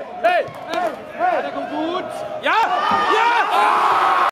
hey, hey.